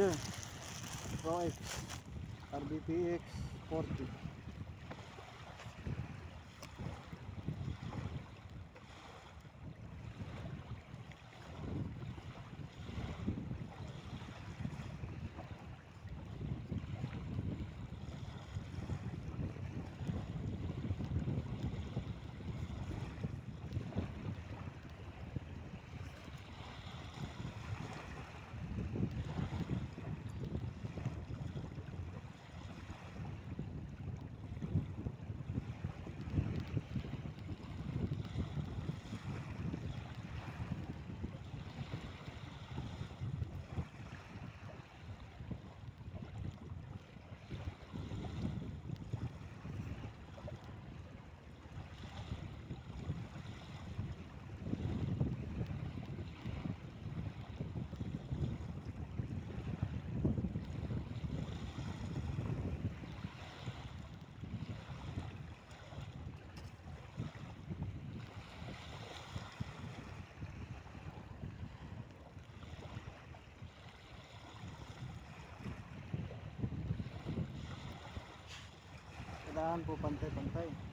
Ranger Pro RBPX 40 Kailangan po pantay-pantay.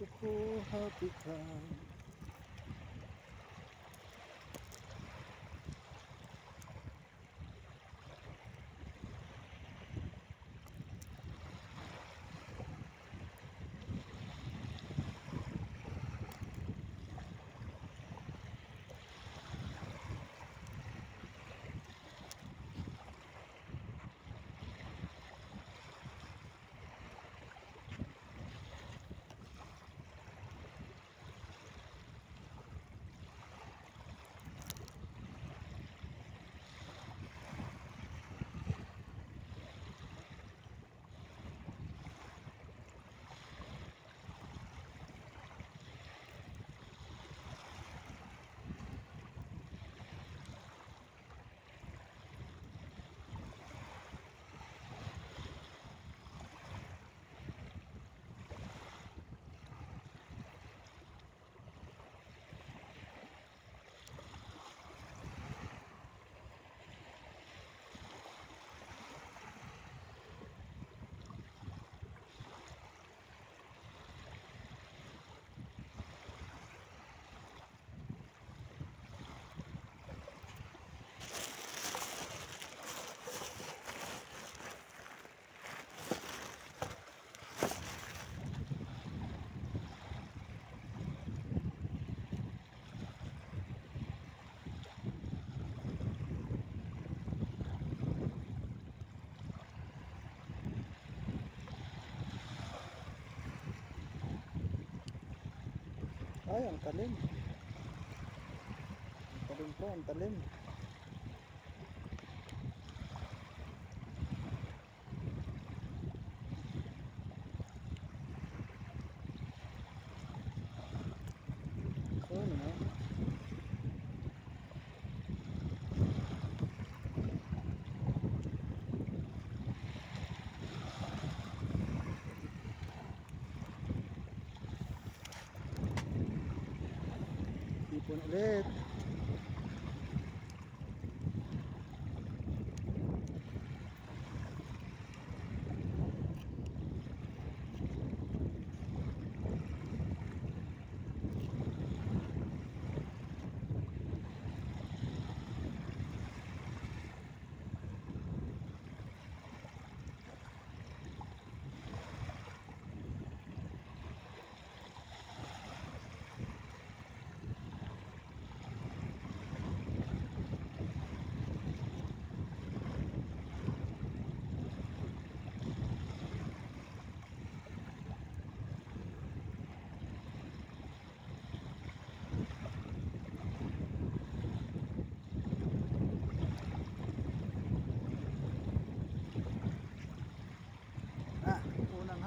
the poor happy town. Ay, ang talim. Ang talim po, ang talim. Ulit.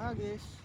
Pradesh.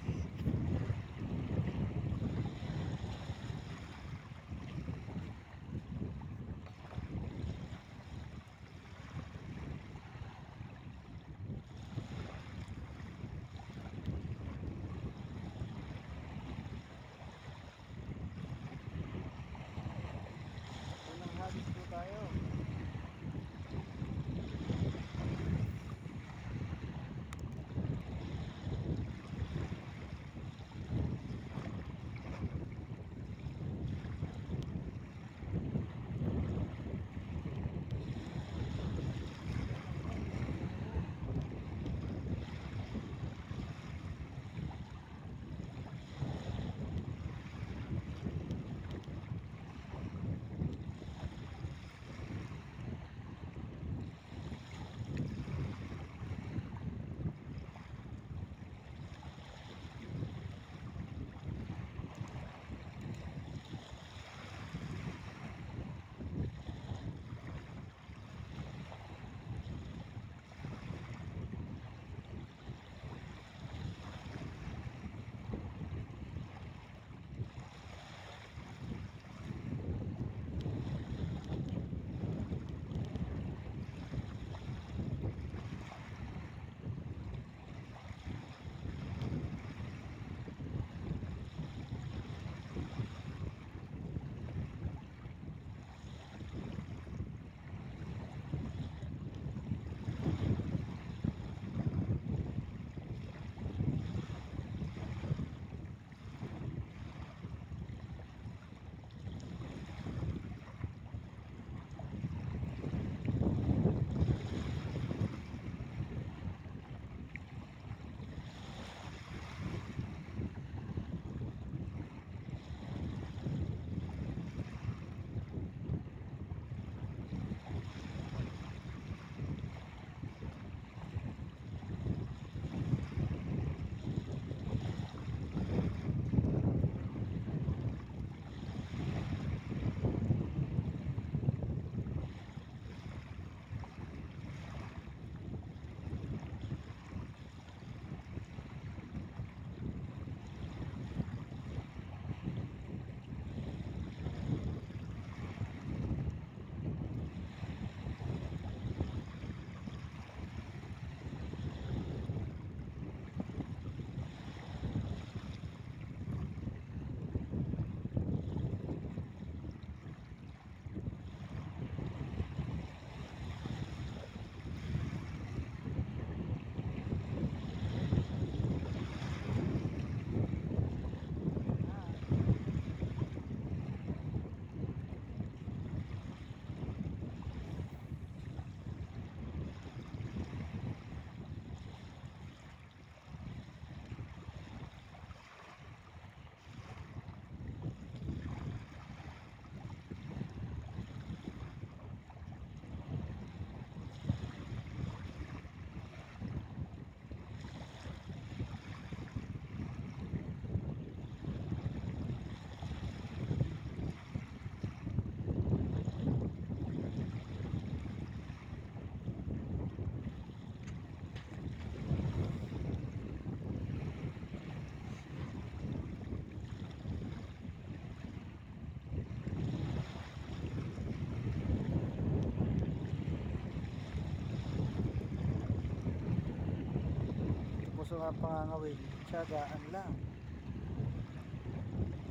Nga pangangawin, tiyagaan lang.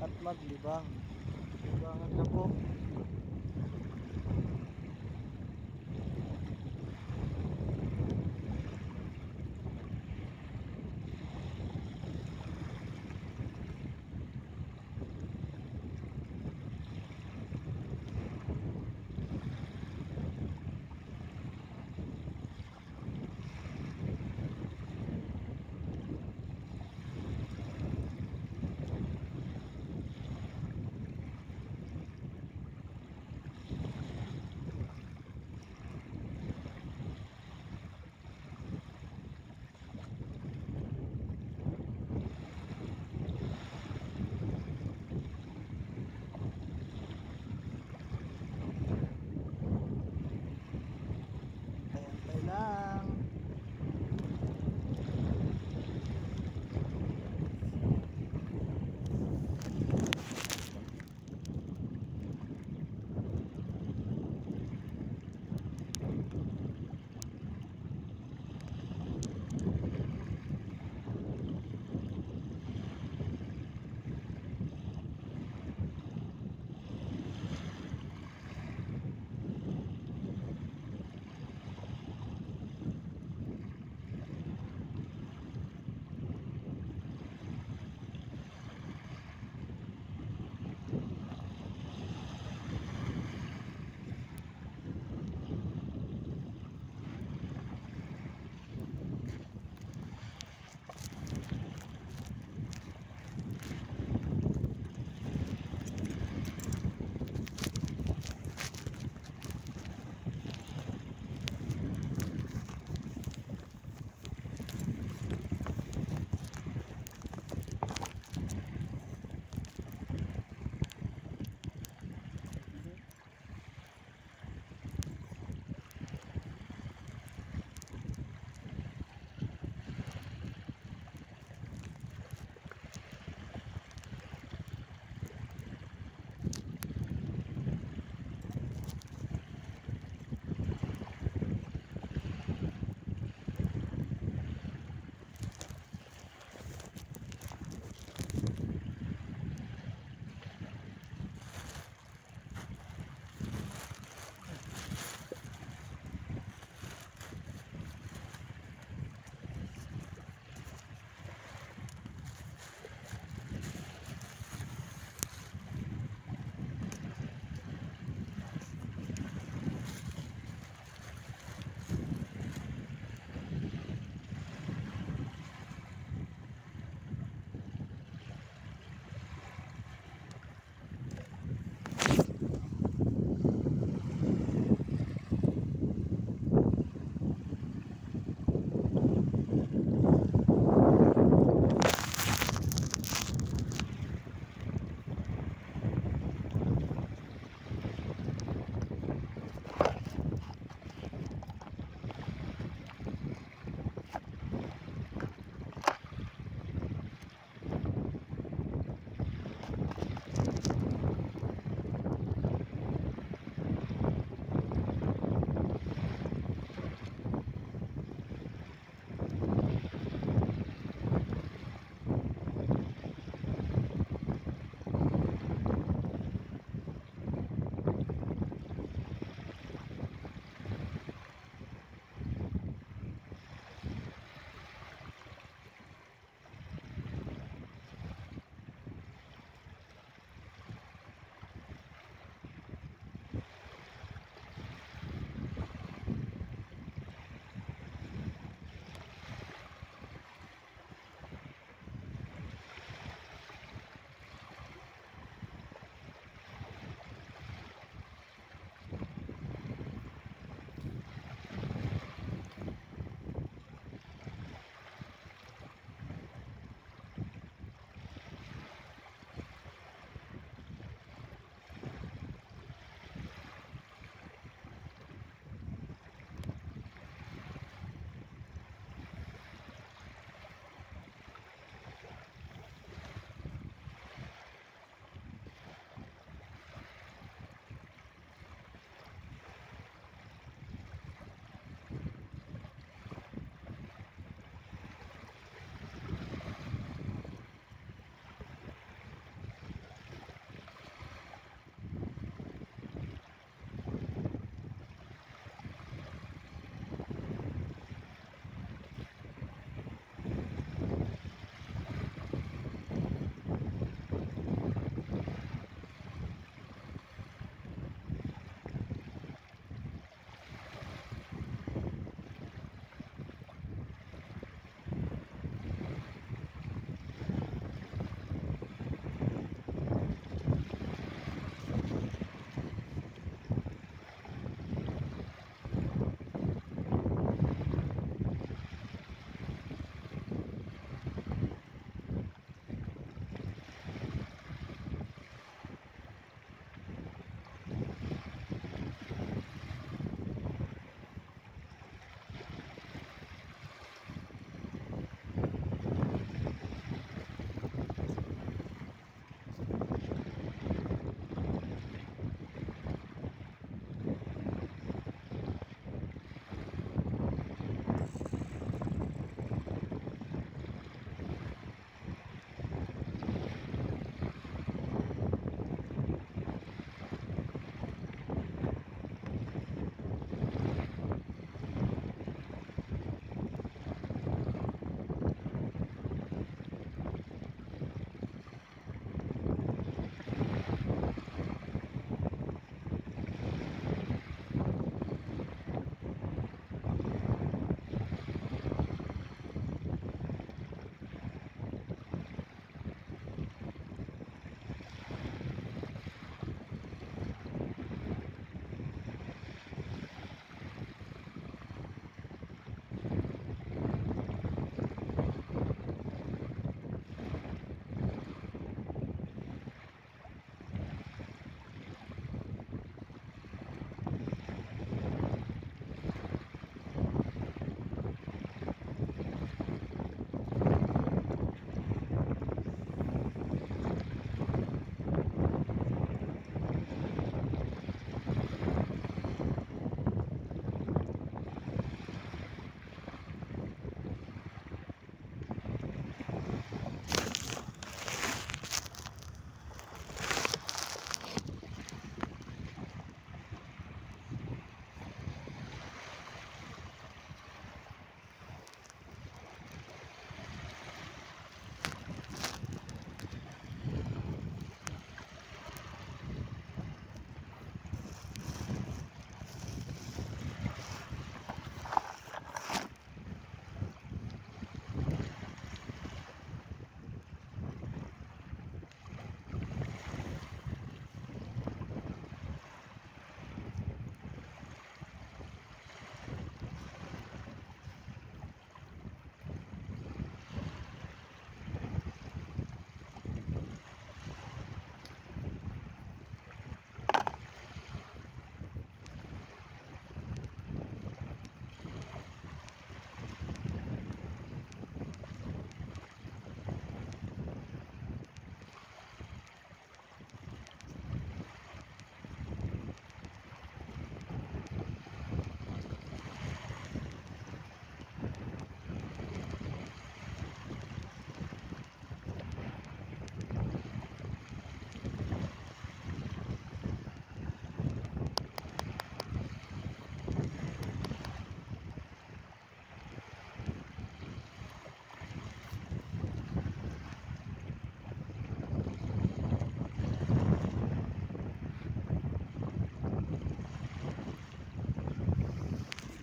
At maglibang.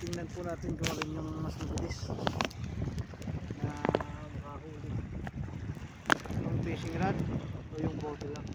Tingnan po natin kung alin yung mas mabilis na makahuli. Yung fishing rod o yung bote lang.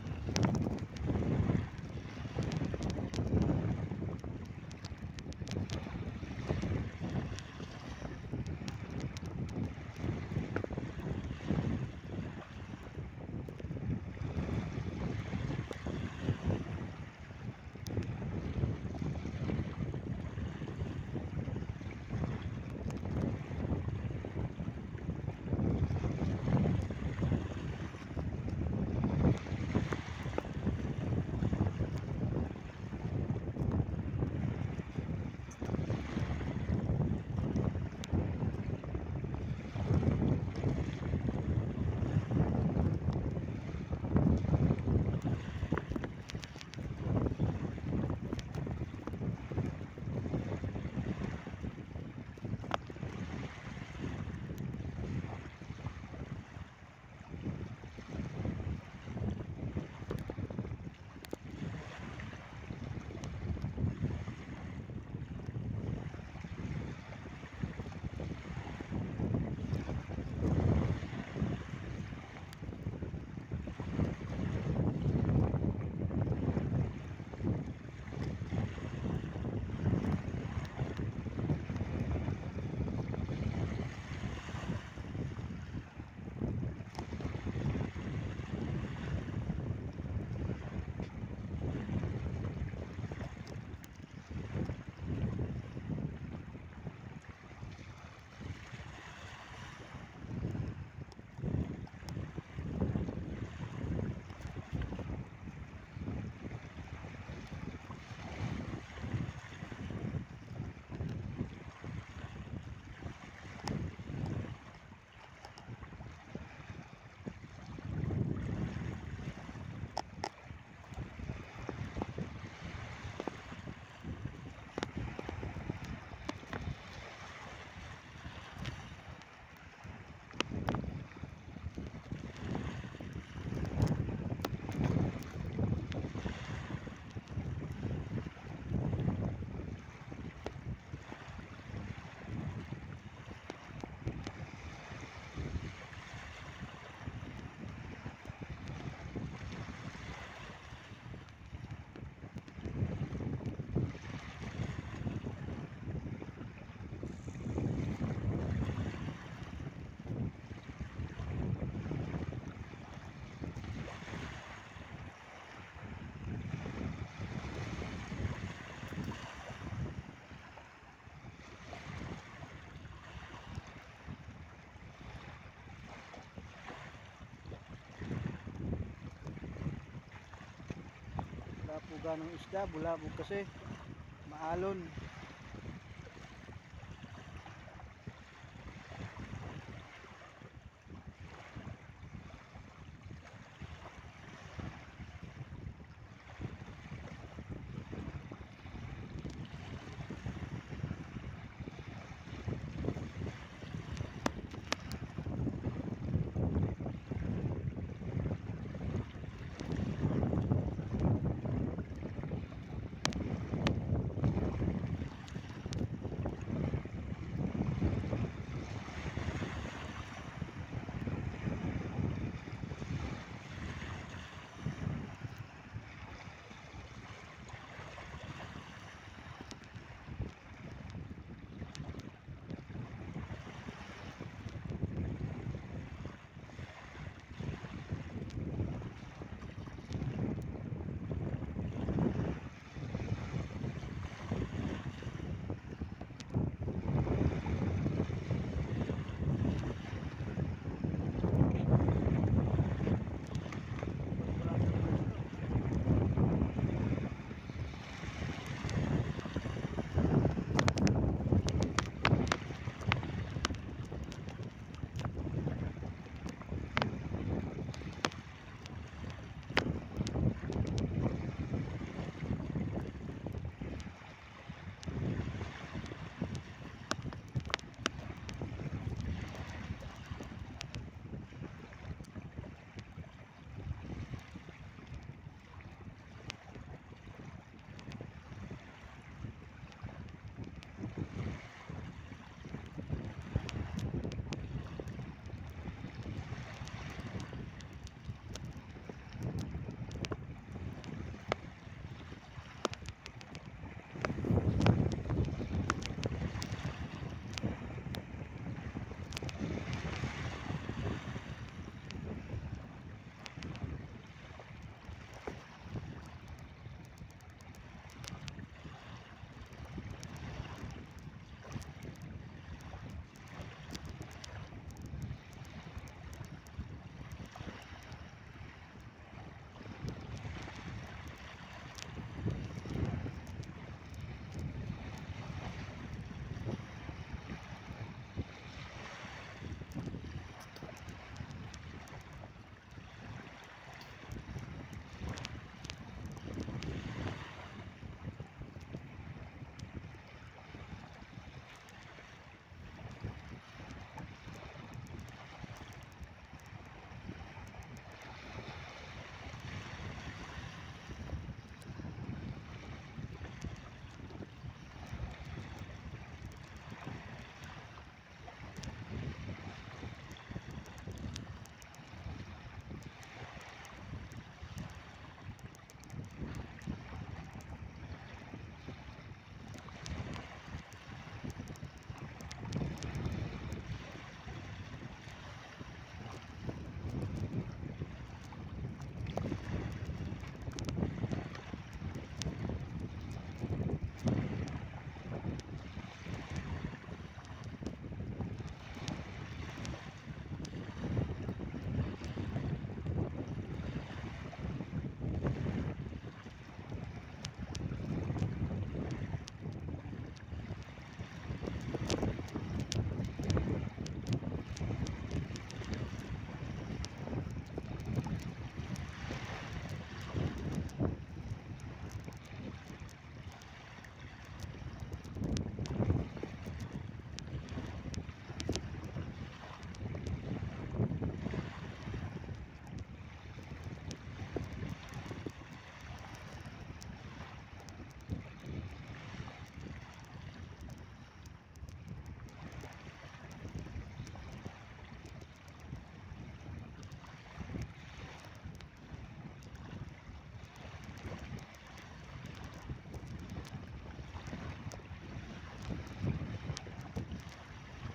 Ganong isda, bulabog kasi. Maalon.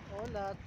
Hola.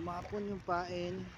Tumapon yung pain.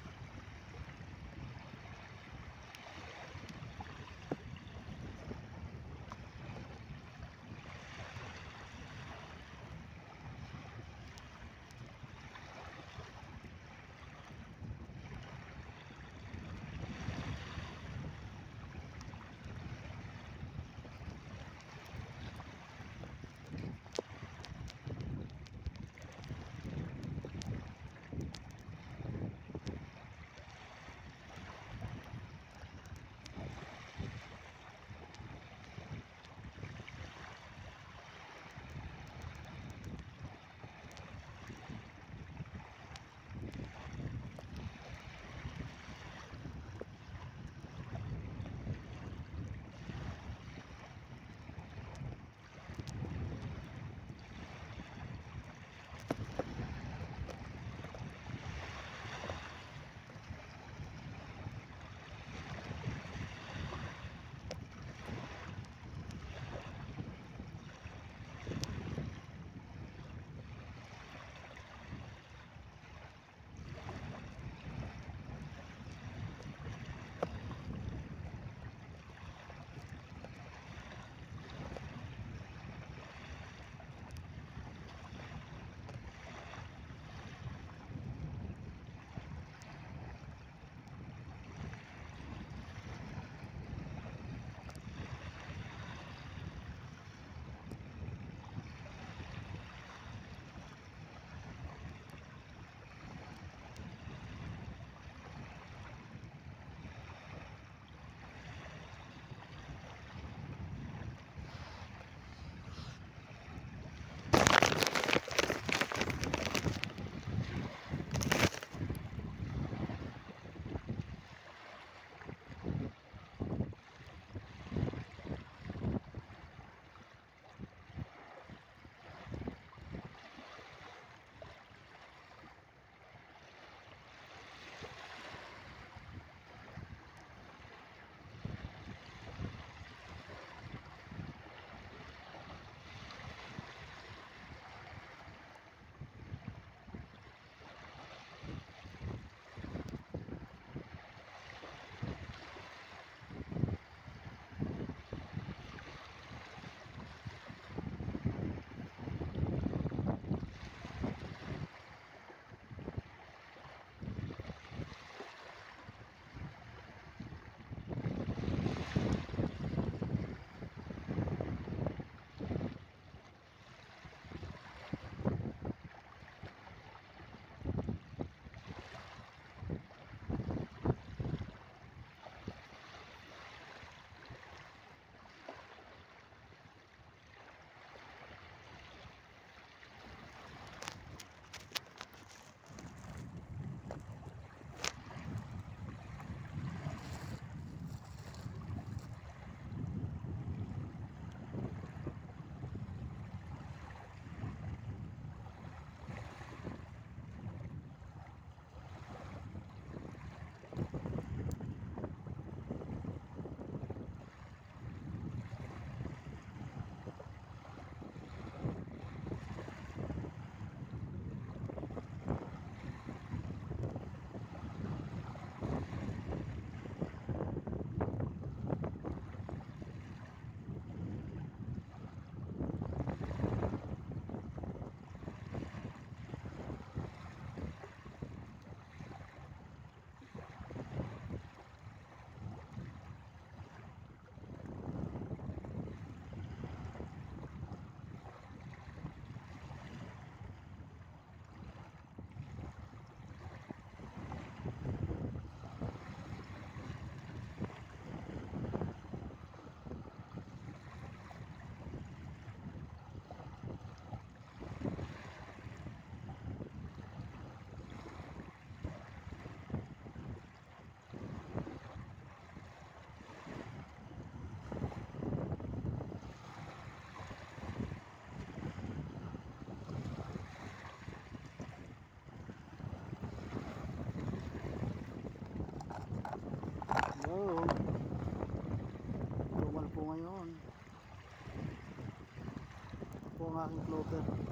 local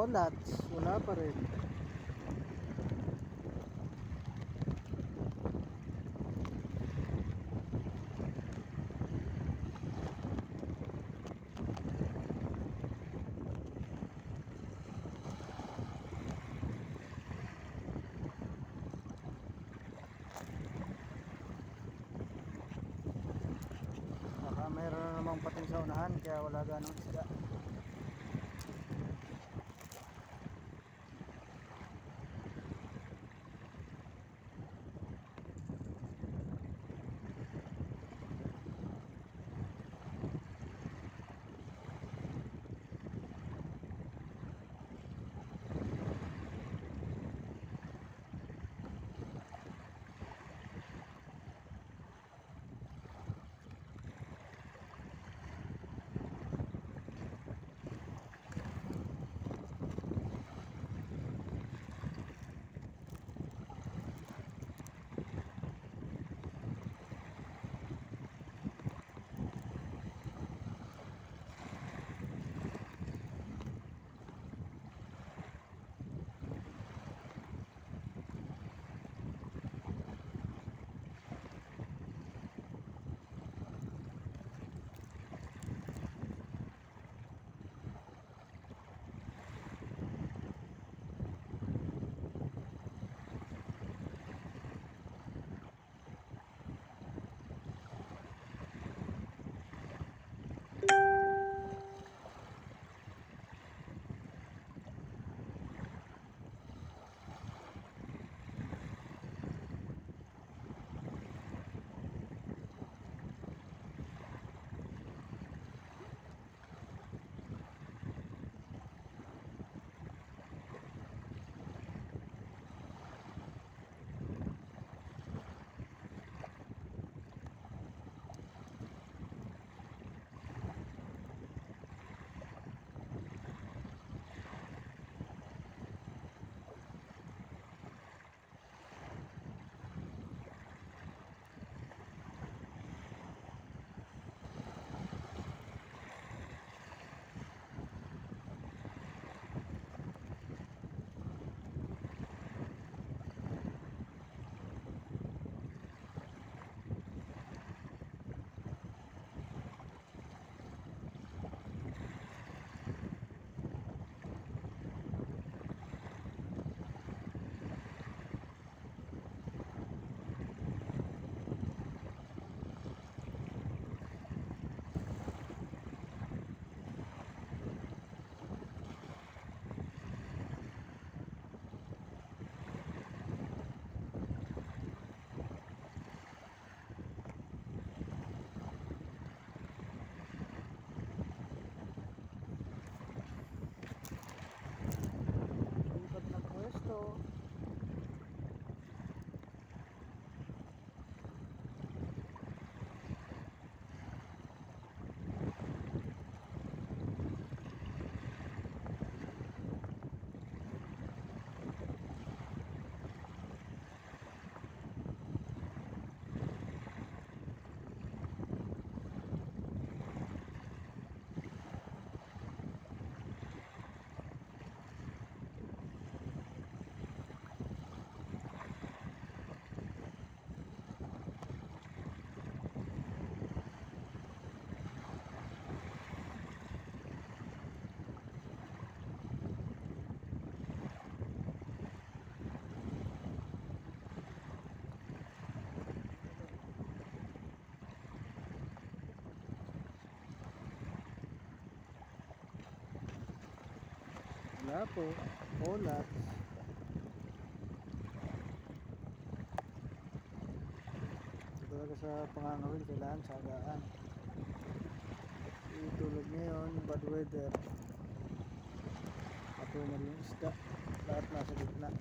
Olats, wala pa rin. Baka na namang pating sa unahan kaya wala ganong Wala po. Olats. Talaga sa pangangawin, kailangan sagaan. Itulog ngayon, bad weather. Matumal yung isda. Lahat nasa gitna.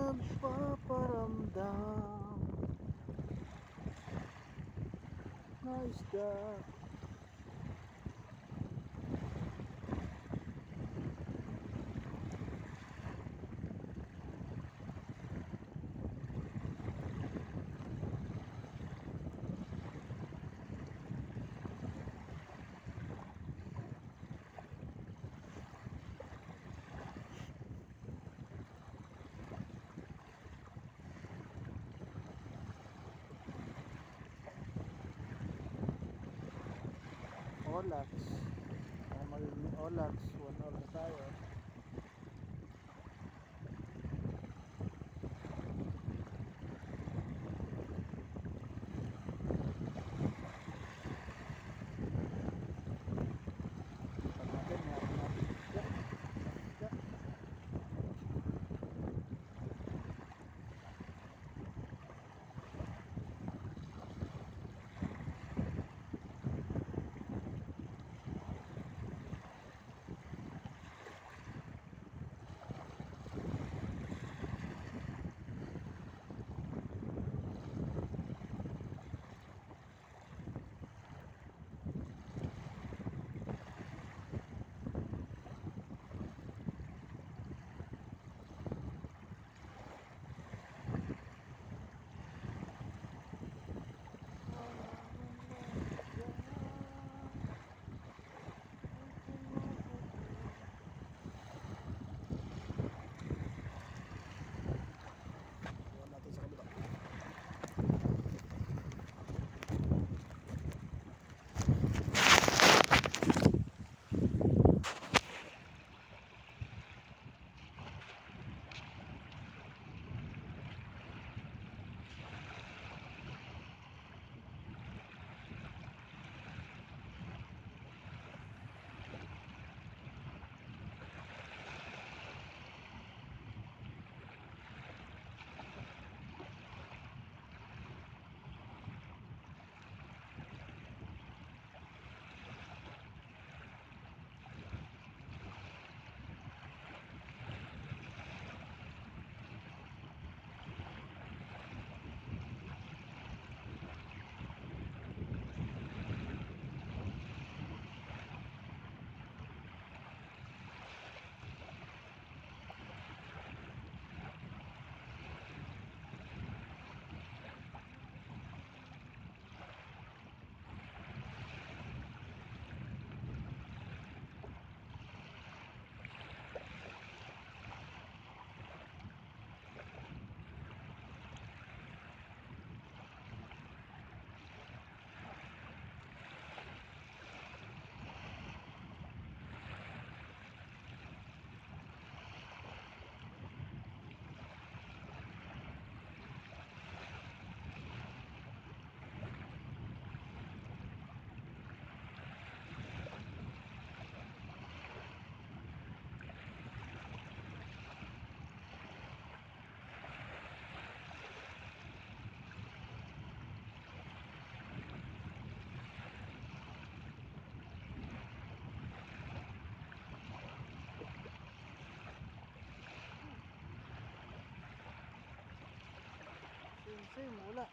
Nagpaparamdam. Na isda Olax Normal Olax 睡母了。